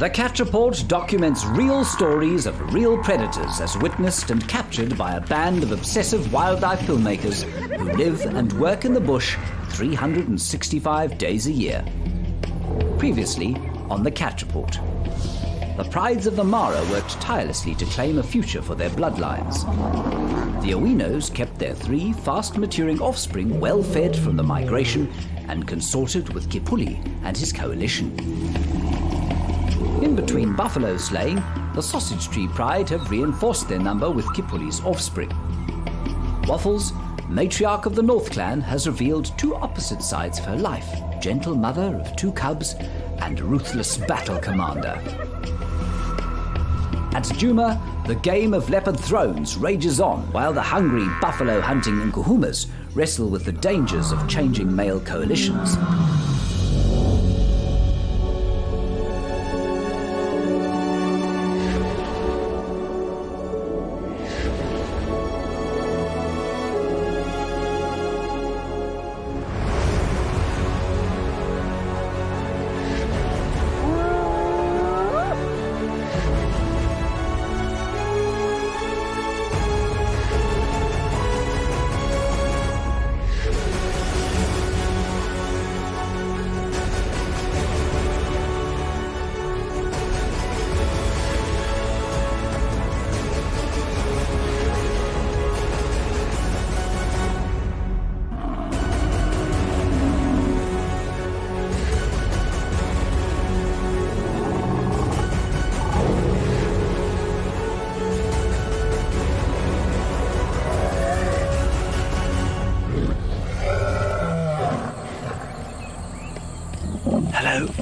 The Cat Report documents real stories of real predators as witnessed and captured by a band of obsessive wildlife filmmakers who live and work in the bush 365 days a year. Previously on The Cat Report. The prides of the Mara worked tirelessly to claim a future for their bloodlines. The Awinos kept their three fast maturing offspring well fed from the migration and consorted with Kipuli and his coalition. In between buffalo slaying, the Sausage Tree Pride have reinforced their number with Kipuli's offspring. Waffles, matriarch of the North Clan, has revealed two opposite sides of her life gentle mother of two cubs and ruthless battle commander. At Djuma, the game of leopard thrones rages on while the hungry buffalo hunting Nkuhumas wrestle with the dangers of changing male coalitions.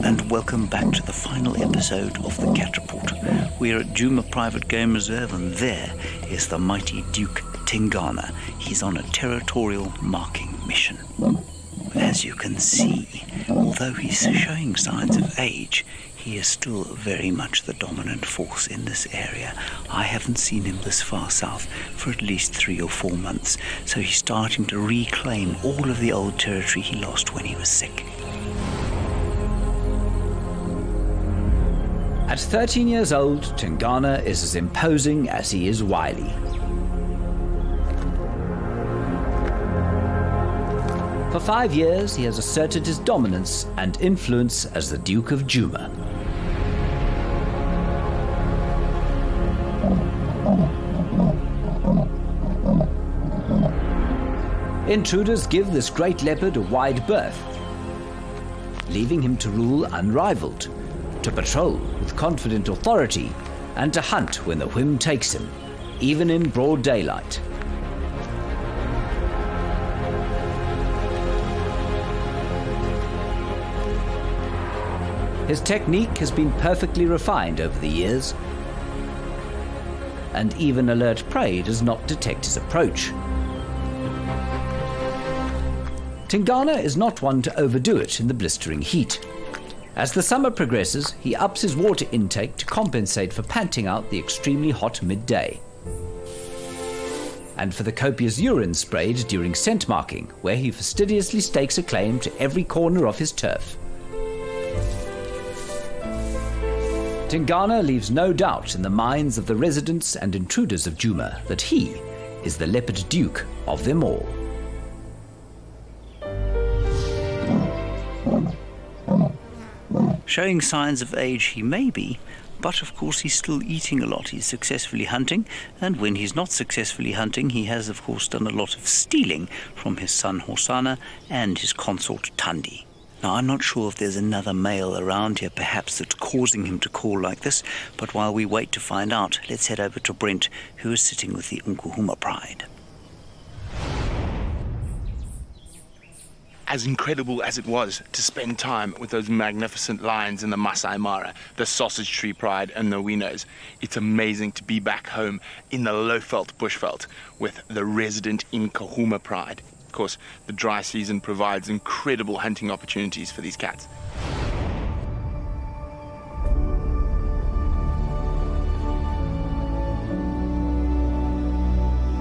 And welcome back to the final episode of the Cat Report. We're at Djuma Private Game Reserve and there is the mighty Duke Tingana. He's on a territorial marking mission. As you can see, although he's showing signs of age, he is still very much the dominant force in this area. I haven't seen him this far south for at least three or four months, so he's starting to reclaim all of the old territory he lost when he was sick. At 13 years old, Tingana is as imposing as he is wily. For five years, he has asserted his dominance and influence as the Duke of Djuma. Intruders give this great leopard a wide berth, leaving him to rule unrivaled, to patrol with confident authority, and to hunt when the whim takes him, even in broad daylight. His technique has been perfectly refined over the years, and even alert prey does not detect his approach. Tingana is not one to overdo it in the blistering heat. As the summer progresses, he ups his water intake to compensate for panting out the extremely hot midday. And for the copious urine sprayed during scent marking, where he fastidiously stakes a claim to every corner of his turf. Tingana leaves no doubt in the minds of the residents and intruders of Djuma that he is the leopard duke of them all. Showing signs of age he may be, but of course he's still eating a lot. He's successfully hunting, and when he's not successfully hunting, he has of course done a lot of stealing from his son Hosana and his consort Thandi. Now, I'm not sure if there's another male around here, perhaps, that's causing him to call like this, but while we wait to find out, let's head over to Brent, who is sitting with the Nkuhuma Pride. As incredible as it was to spend time with those magnificent lions in the Masai Mara, the Sausage Tree Pride, and the Winos, it's amazing to be back home in the low-veld bushveld with the resident Nkuhuma Pride. Of course, the dry season provides incredible hunting opportunities for these cats.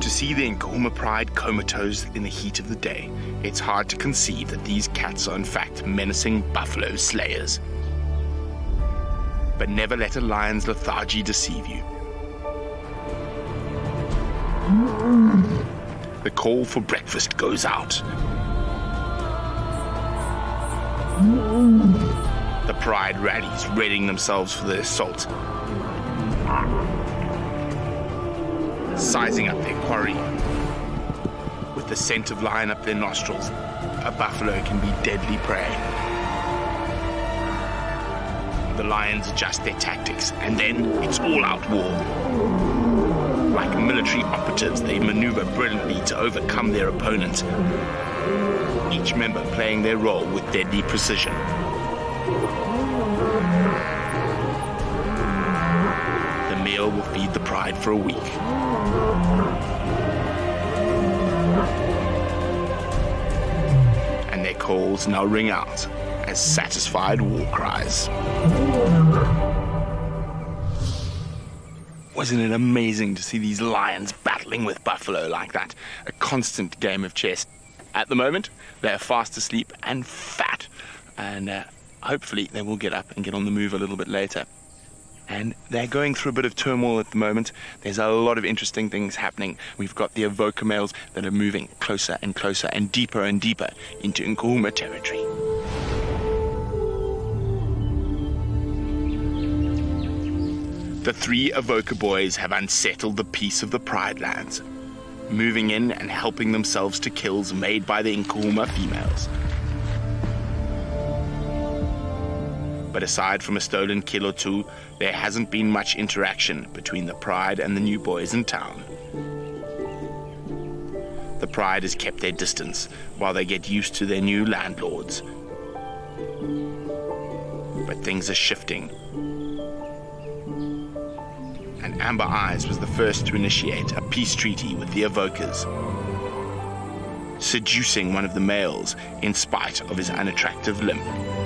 To see the Nkuhuma Pride comatose in the heat of the day, it's hard to conceive that these cats are in fact menacing buffalo slayers. but never let a lion's lethargy deceive you. The call for breakfast goes out. The pride rallies, readying themselves for the assault. Sizing up their quarry. With the scent of lion up their nostrils, a buffalo can be deadly prey. The lions adjust their tactics, and then it's all out war. Like military operatives, they maneuver brilliantly to overcome their opponent, each member playing their role with deadly precision. The meal will feed the pride for a week. And their calls now ring out as satisfied war cries. Wasn't it amazing to see these lions battling with buffalo like that? A constant game of chess. At the moment, they're fast asleep and fat, and uh, hopefully they will get up and get on the move a little bit later. And they're going through a bit of turmoil at the moment. There's a lot of interesting things happening. We've got the Avoca males that are moving closer and closer and deeper and deeper into Nkuhuma territory. The three Avoca boys have unsettled the peace of the Pride Lands, moving in and helping themselves to kills made by the Nkuhuma females. But aside from a stolen kill or two, there hasn't been much interaction between the Pride and the new boys in town. The Pride has kept their distance while they get used to their new landlords. But things are shifting and Amber Eyes was the first to initiate a peace treaty with the Avocas, seducing one of the males in spite of his unattractive limp.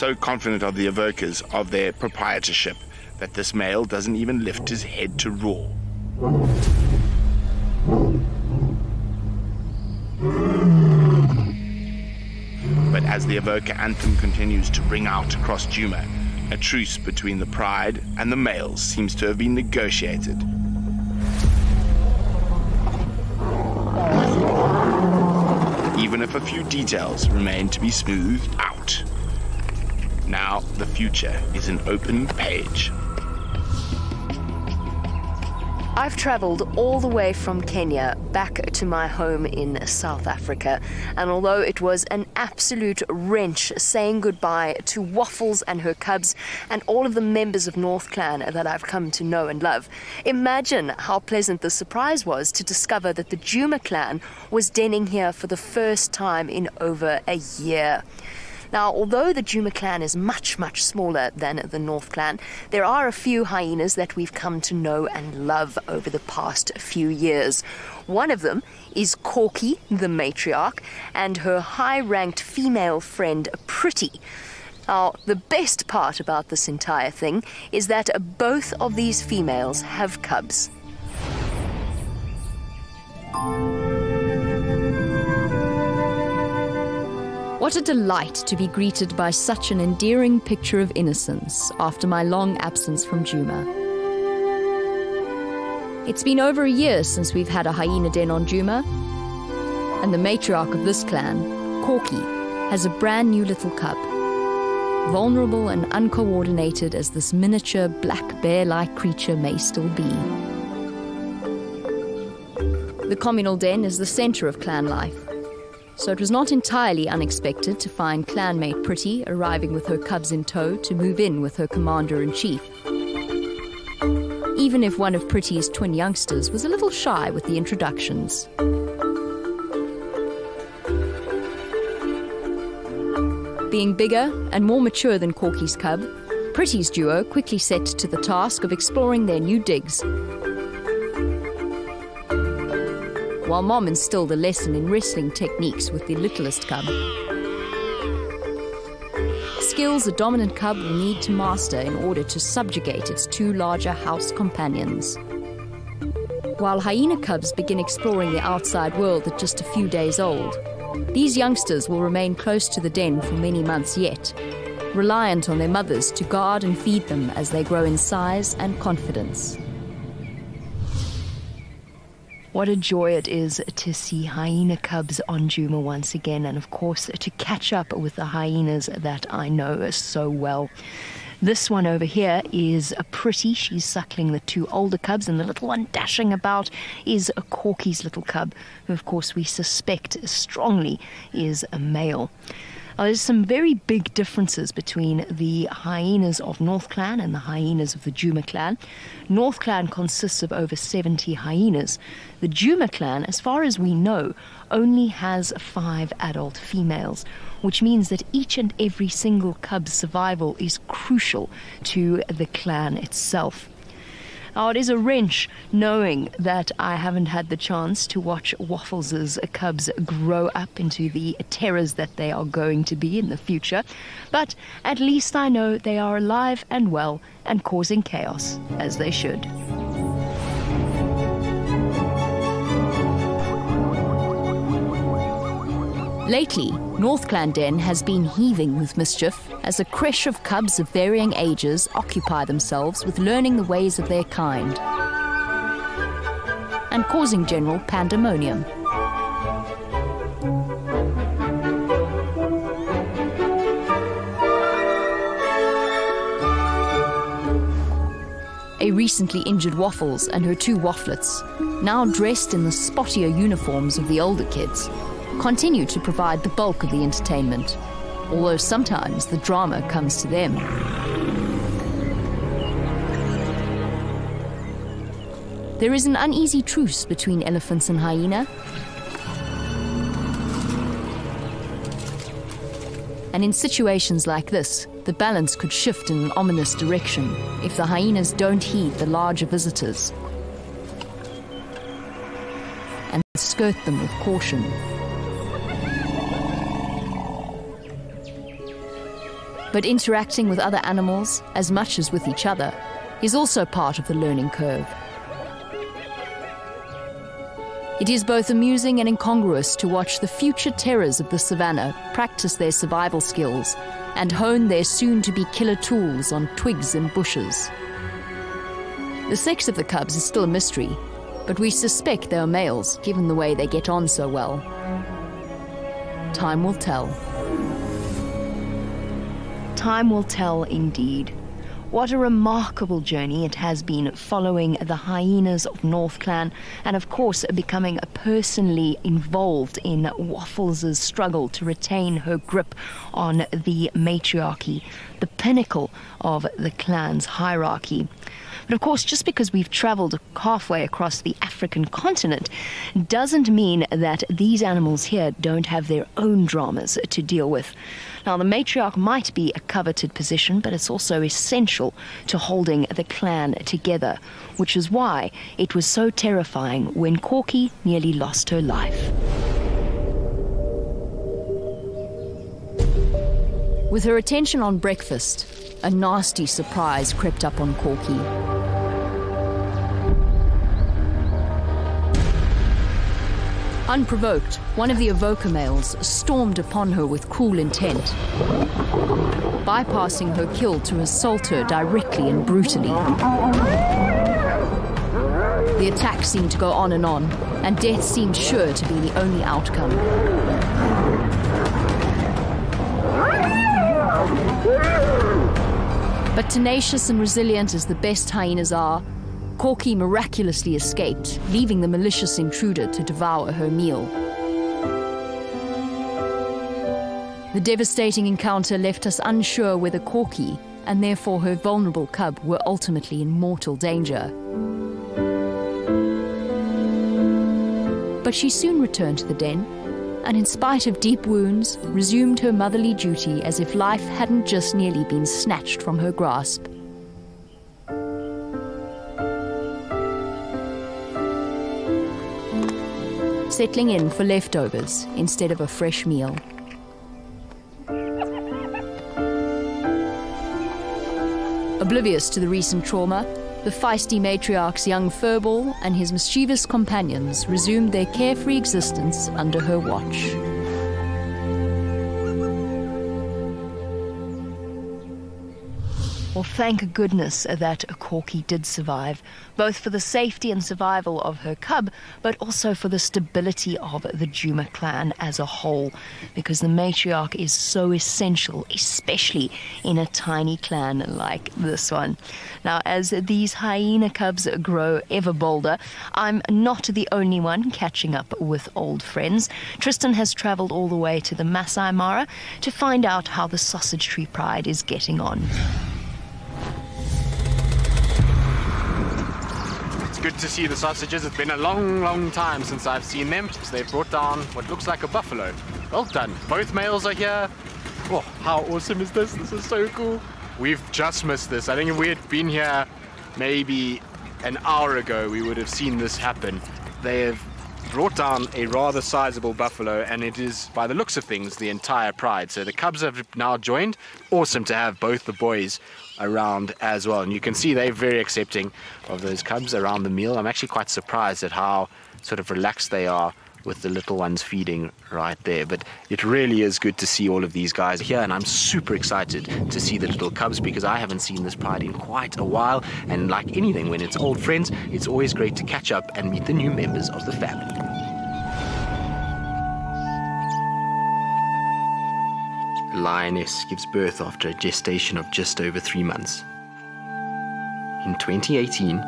So confident are the Avocas of their proprietorship that this male doesn't even lift his head to roar. But as the Avoca anthem continues to ring out across Djuma, a truce between the Pride and the males seems to have been negotiated. Even if a few details remain to be smoothed out. Future is an open page. I've travelled all the way from Kenya back to my home in South Africa, and although it was an absolute wrench saying goodbye to Waffles and her cubs and all of the members of North Clan that I've come to know and love, imagine how pleasant the surprise was to discover that the Djuma clan was denning here for the first time in over a year. Now, although the Djuma clan is much, much smaller than the North clan, there are a few hyenas that we've come to know and love over the past few years. One of them is Corky, the matriarch, and her high ranked female friend, Pretty. Now, the best part about this entire thing is that both of these females have cubs. What a delight to be greeted by such an endearing picture of innocence after my long absence from Djuma. It's been over a year since we've had a hyena den on Djuma, and the matriarch of this clan, Corky, has a brand new little cub. Vulnerable and uncoordinated as this miniature black bear like creature may still be. The communal den is the center of clan life, so it was not entirely unexpected to find clanmate Pretty arriving with her cubs in tow to move in with her commander in chief. Even if one of Pretty's twin youngsters was a little shy with the introductions. Being bigger and more mature than Corky's cub, Pretty's duo quickly set to the task of exploring their new digs while Mom instilled a lesson in wrestling techniques with the littlest cub. Skills a dominant cub will need to master in order to subjugate its two larger house companions. While hyena cubs begin exploring the outside world at just a few days old, these youngsters will remain close to the den for many months yet, reliant on their mothers to guard and feed them as they grow in size and confidence. What a joy it is to see hyena cubs on Djuma once again, and of course to catch up with the hyenas that I know so well. This one over here is a pretty. She's suckling the two older cubs, and the little one dashing about is a Corky's little cub, who, of course, we suspect strongly is a male. Now, there's some very big differences between the hyenas of North Clan and the hyenas of the Djuma clan. North Clan consists of over 70 hyenas. The Djuma clan, as far as we know, only has five adult females, which means that each and every single cub's survival is crucial to the clan itself. Now, it is a wrench knowing that I haven't had the chance to watch Waffles' cubs grow up into the terrors that they are going to be in the future. But at least I know they are alive and well and causing chaos, as they should. Lately, North Den has been heaving with mischief as a creche of cubs of varying ages occupy themselves with learning the ways of their kind and causing general pandemonium. A recently injured Waffles and her two wafflets, now dressed in the spottier uniforms of the older kids, continue to provide the bulk of the entertainment, although sometimes the drama comes to them. There is an uneasy truce between elephants and hyena. And in situations like this, the balance could shift in an ominous direction if the hyenas don't heed the larger visitors and skirt them with caution. But interacting with other animals, as much as with each other, is also part of the learning curve. It is both amusing and incongruous to watch the future terrors of the savannah practice their survival skills and hone their soon to be killer tools on twigs and bushes. The sex of the cubs is still a mystery, but we suspect they are males given the way they get on so well. Time will tell. Time will tell indeed. What a remarkable journey it has been following the hyenas of North Clan and, of course, becoming personally involved in Waffles' struggle to retain her grip on the matriarchy, the pinnacle of the clan's hierarchy. But of course, just because we've traveled halfway across the African continent doesn't mean that these animals here don't have their own dramas to deal with. Now, the matriarch might be a coveted position, but it's also essential to holding the clan together, which is why it was so terrifying when Corky nearly lost her life. With her attention on breakfast, a nasty surprise crept up on Corky. Unprovoked, one of the Avoca males stormed upon her with cruel intent, bypassing her kill to assault her directly and brutally. The attack seemed to go on and on, and death seemed sure to be the only outcome. But tenacious and resilient as the best hyenas are, Corky miraculously escaped, leaving the malicious intruder to devour her meal. The devastating encounter left us unsure whether Corky, and therefore her vulnerable cub, were ultimately in mortal danger. But she soon returned to the den, and in spite of deep wounds, resumed her motherly duty as if life hadn't just nearly been snatched from her grasp. Settling in for leftovers instead of a fresh meal. Oblivious to the recent trauma, the feisty matriarch's young furball and his mischievous companions resumed their carefree existence under her watch. Well, thank goodness that Corky did survive, both for the safety and survival of her cub, but also for the stability of the Djuma clan as a whole, because the matriarch is so essential, especially in a tiny clan like this one. Now, as these hyena cubs grow ever bolder, I'm not the only one catching up with old friends. Tristan has travelled all the way to the Masai Mara to find out how the Sausage Tree Pride is getting on. Good to see the sausages. It's been a long, long time since I've seen them. So they've brought down what looks like a buffalo. Well done. Both males are here. Oh, how awesome is this? This is so cool. We've just missed this. I think if we had been here maybe an hour ago, we would have seen this happen. They have brought down a rather sizable buffalo, and it is, by the looks of things, the entire pride. So the cubs have now joined. Awesome to have both the boys around as well. And you can see they're very accepting of those cubs around the meal. I'm actually quite surprised at how sort of relaxed they are with the little ones feeding right there. But it really is good to see all of these guys here, and I'm super excited to see the little cubs because I haven't seen this pride in quite a while. And like anything, when it's old friends, it's always great to catch up and meet the new members of the family. lioness gives birth after a gestation of just over three months. In 2018,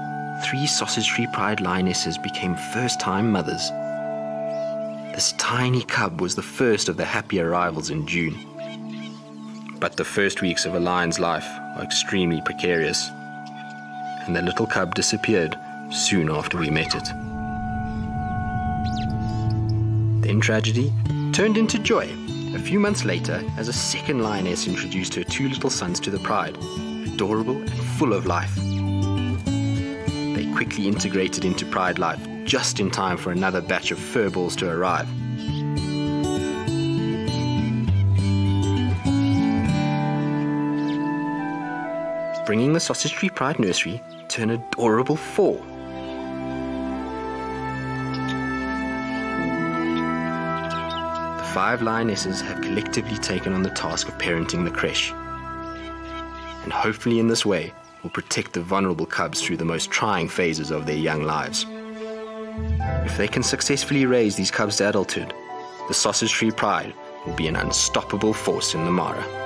three Sausage Tree Pride lionesses became first time mothers. This tiny cub was the first of the happy arrivals in June. But the first weeks of a lion's life are extremely precarious, and the little cub disappeared soon after we met it. Then tragedy turned into joy a few months later, as a second lioness introduced her two little sons to the pride, adorable and full of life. They quickly integrated into pride life just in time for another batch of furballs to arrive. Bringing the Sausage Tree Pride Nursery to an adorable four. The five lionesses have collectively taken on the task of parenting the creche. And hopefully, in this way, will protect the vulnerable cubs through the most trying phases of their young lives. If they can successfully raise these cubs to adulthood, the Sausage Tree Pride will be an unstoppable force in the Mara.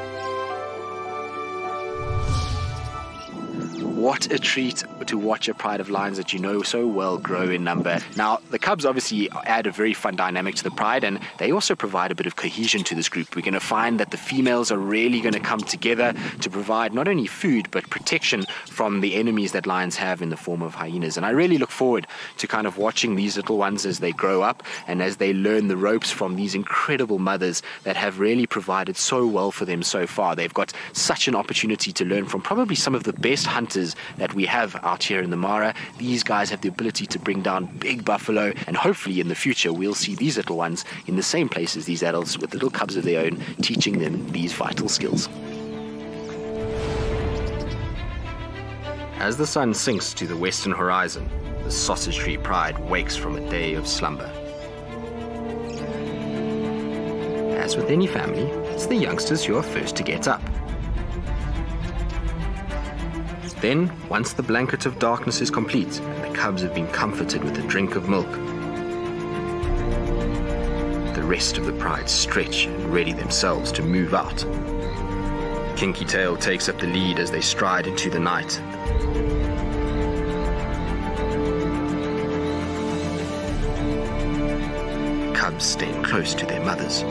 What a treat to watch a pride of lions that you know so well grow in number. Now, the cubs obviously add a very fun dynamic to the pride, and they also provide a bit of cohesion to this group. We're going to find that the females are really going to come together to provide not only food but protection from the enemies that lions have in the form of hyenas. And I really look forward to kind of watching these little ones as they grow up and as they learn the ropes from these incredible mothers that have really provided so well for them so far. They've got such an opportunity to learn from probably some of the best hunters that we have out here in the Mara. These guys have the ability to bring down big buffalo, and hopefully in the future we'll see these little ones in the same place as these adults with little cubs of their own, teaching them these vital skills. As the sun sinks to the western horizon, the sausage tree pride wakes from a day of slumber. As with any family, it's the youngsters who are first to get up. Then, once the blanket of darkness is complete and the cubs have been comforted with a drink of milk, the rest of the pride stretch and ready themselves to move out. Kinky Tail takes up the lead as they stride into the night. Cubs staying close to their mothers.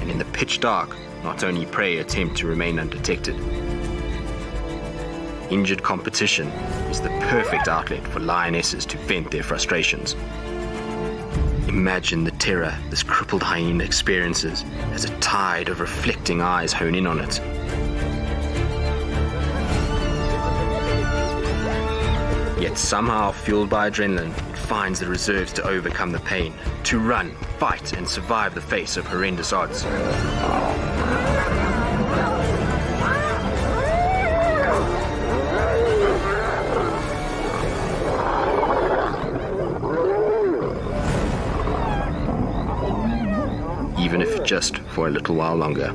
And in the pitch dark, not only prey attempt to remain undetected. Injured competition is the perfect outlet for lionesses to vent their frustrations. Imagine the terror this crippled hyena experiences as a tide of reflecting eyes hone in on it. Yet somehow, fueled by adrenaline, it finds the reserves to overcome the pain, to run, fight, and survive the face of horrendous odds. For a little while longer.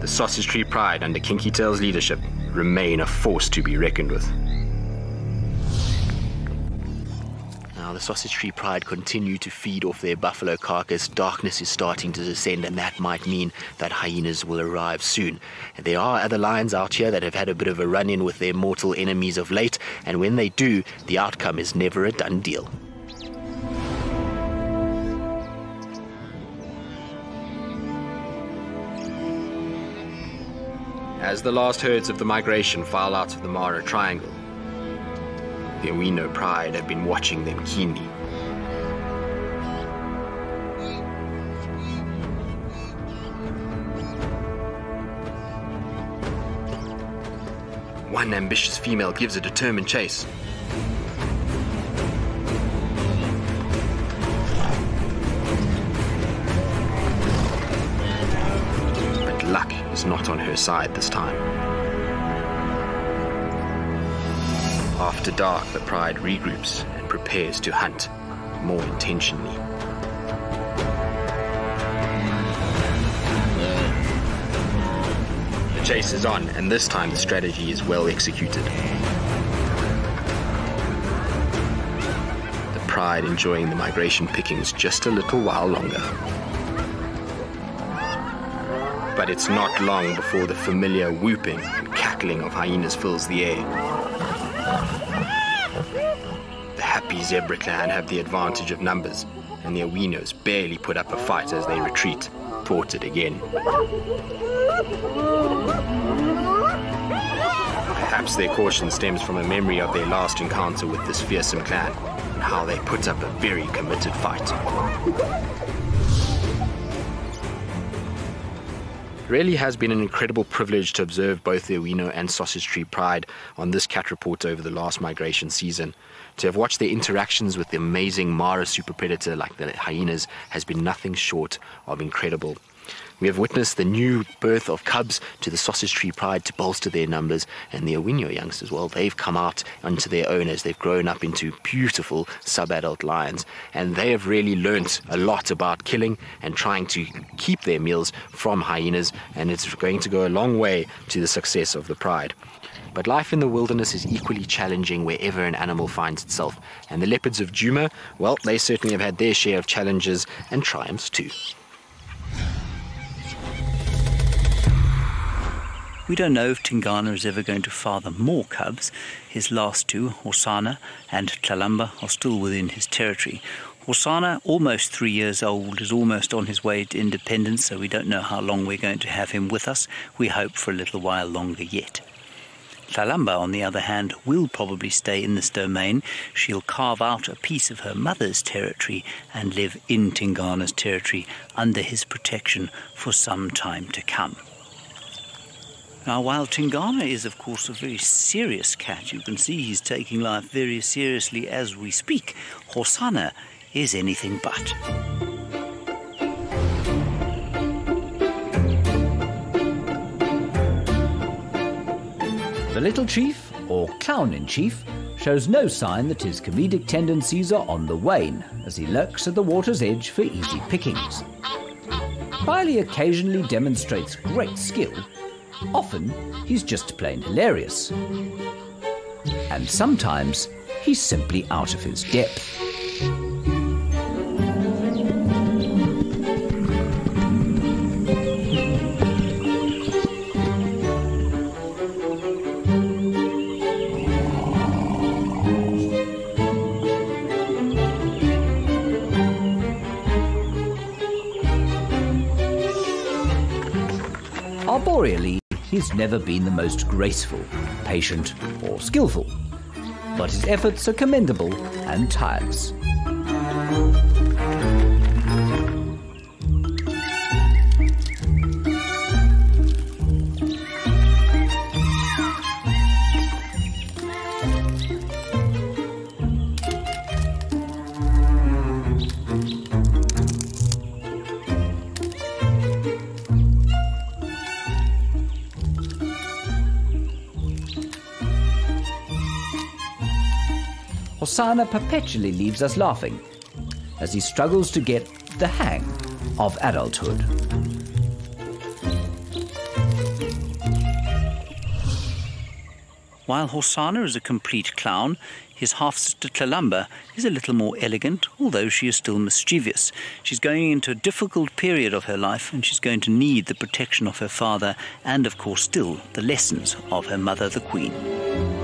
The Sausage Tree Pride, under Kinky Tail's leadership, remain a force to be reckoned with. Now, the Sausage Tree Pride continue to feed off their buffalo carcass. Darkness is starting to descend, and that might mean that hyenas will arrive soon. There are other lions out here that have had a bit of a run in with their mortal enemies of late, and when they do, the outcome is never a done deal. As the last herds of the migration file out of the Mara Triangle, the Awino Pride have been watching them keenly. One ambitious female gives a determined chase. Not on her side this time. After dark, the pride regroups and prepares to hunt more intentionally. The chase is on, and this time the strategy is well executed. The pride enjoying the migration pickings just a little while longer. But it's not long before the familiar whooping and cackling of hyenas fills the air. The happy zebra clan have the advantage of numbers, and the Awinos barely put up a fight as they retreat, thwarted again. Perhaps their caution stems from a memory of their last encounter with this fearsome clan, and how they put up a very committed fight. It really has been an incredible privilege to observe both the Awino and Sausage Tree Pride on this cat report over the last migration season. To have watched their interactions with the amazing Mara super predator like the hyenas has been nothing short of incredible. We have witnessed the new birth of cubs to the Sausage Tree Pride to bolster their numbers, and the Awino youngsters, well, they've come out onto their own as they've grown up into beautiful sub-adult lions, and they have really learnt a lot about killing and trying to keep their meals from hyenas, and it's going to go a long way to the success of the Pride. But life in the wilderness is equally challenging wherever an animal finds itself, and the leopards of Djuma, well, they certainly have had their share of challenges and triumphs too. We don't know if Tingana is ever going to father more cubs. His last two, Hosana and Tlalamba, are still within his territory. Hosana, almost three years old, is almost on his way to independence, so we don't know how long we're going to have him with us. We hope for a little while longer yet. Tlalamba, on the other hand, will probably stay in this domain. She'll carve out a piece of her mother's territory and live in Tingana's territory under his protection for some time to come. Now, while Tingana is, of course, a very serious cat, you can see he's taking life very seriously as we speak. Hosana is anything but. The little chief, or clown in chief, shows no sign that his comedic tendencies are on the wane as he lurks at the water's edge for easy pickings. While he occasionally demonstrates great skill, often he's just plain hilarious. And sometimes he's simply out of his depth. Never been the most graceful, patient, or skillful. But his efforts are commendable and tireless. Hosana perpetually leaves us laughing as he struggles to get the hang of adulthood. While Hosana is a complete clown, his half sister Tlalamba is a little more elegant, although she is still mischievous. She's going into a difficult period of her life and she's going to need the protection of her father and, of course, still the lessons of her mother, the Queen.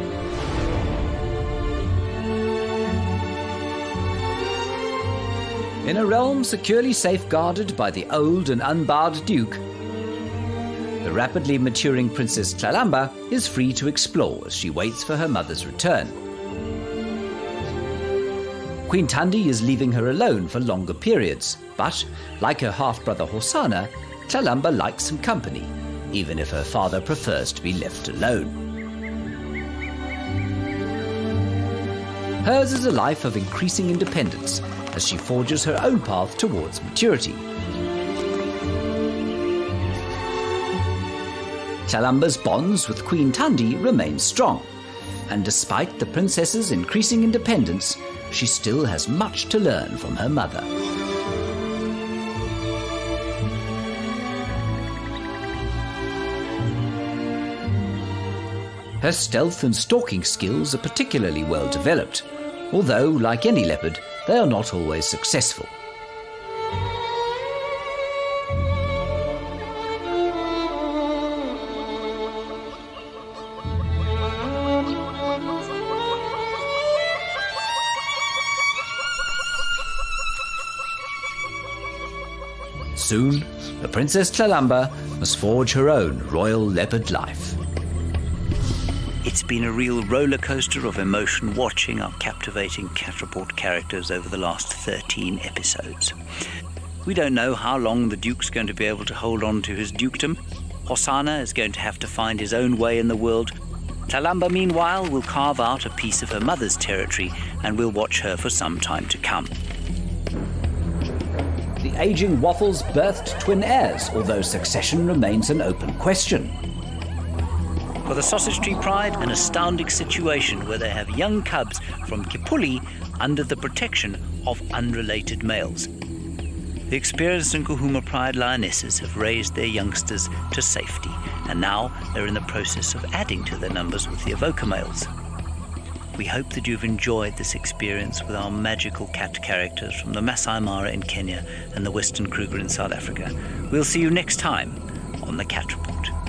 In a realm securely safeguarded by the old and unbarred Duke, the rapidly maturing Princess Tlalamba is free to explore as she waits for her mother's return. Queen Thandi is leaving her alone for longer periods, but, like her half brother Hosana, Tlalamba likes some company, even if her father prefers to be left alone. Hers is a life of increasing independence as she forges her own path towards maturity. Tlalamba's bonds with Queen Thandi remain strong, and despite the princess's increasing independence, she still has much to learn from her mother. Her stealth and stalking skills are particularly well developed, although, like any leopard, they are not always successful. Soon, the Princess Tlalamba must forge her own royal leopard life. It's been a real roller coaster of emotion watching our captivating Cat Report characters over the last 13 episodes. We don't know how long the Duke's going to be able to hold on to his dukedom. Hosana is going to have to find his own way in the world. Talamba, meanwhile, will carve out a piece of her mother's territory and we'll watch her for some time to come. The aging Waffles birthed twin heirs, although succession remains an open question. For the Sausage Tree Pride, an astounding situation where they have young cubs from Kipuli under the protection of unrelated males. The experienced Nkuhuma Pride lionesses have raised their youngsters to safety, and now they're in the process of adding to their numbers with the Avoca males. We hope that you've enjoyed this experience with our magical cat characters from the Masai Mara in Kenya and the Western Kruger in South Africa. We'll see you next time on the Cat Report.